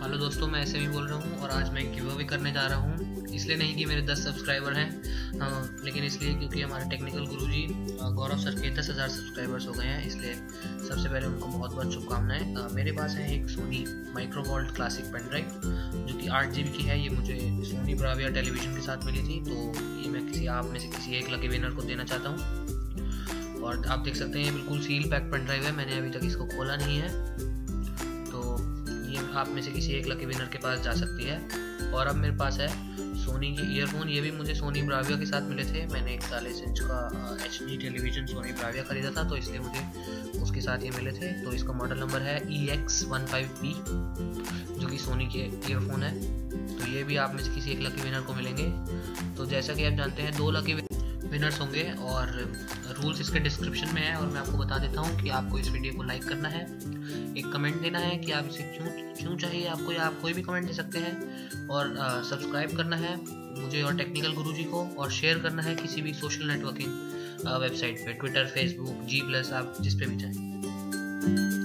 दोस्तों मैं ऐसे भी बोल रहा हूँ और आज मैं गिव अवे करने जा रहा हूँ। इसलिए नहीं कि मेरे 10 सब्सक्राइबर हैं हाँ, लेकिन इसलिए क्योंकि हमारे टेक्निकल गुरुजी गौरव सर के दस हज़ार सब्सक्राइबर्स हो गए हैं इसलिए सबसे पहले उनको बहुत बहुत शुभकामनाएँ। मेरे पास है एक Sony Microvault classic pen drive जो कि आठ जी की है। ये मुझे सोनी ब्राविया टेलीविज़न के साथ मिली थी तो ये मैं किसी आप में से किसी एक लकी विनर को देना चाहता हूँ। और आप देख सकते हैं ये बिल्कुल सील पैक पेन ड्राइव है। मैंने अभी तक इसको खोला नहीं है। आप में से किसी एक लकी विनर के पास जा सकती है। और अब मेरे पास है सोनी के ईयरफोन ये भी मुझे सोनी ब्राविया के साथ मिले थे। मैंने इकतालीस इंच का H D television Sony Bravia खरीदा था तो इसलिए मुझे उसके साथ ये मिले थे। तो इसका मॉडल नंबर है E X one five P जो कि सोनी के ईयरफोन है। तो ये भी आप में से किसी एक लकी विनर को मिलेंगे। तो जैसा कि आप जानते हैं, दो लकी विनर्स होंगे और रूल्स इसके डिस्क्रिप्शन में है और मैं आपको बता देता हूँ कि आपको इस वीडियो को लाइक करना है। एक कमेंट देना है कि आप इसे क्यों क्यों चाहिए आपको या आप कोई भी कमेंट दे सकते हैं। और सब्सक्राइब करना है मुझे और टेक्निकल गुरुजी को और शेयर करना है किसी भी सोशल नेटवर्किंग वेबसाइट पे ट्विटर फेसबुक जी प्लस आप जिस पे भी चाहें।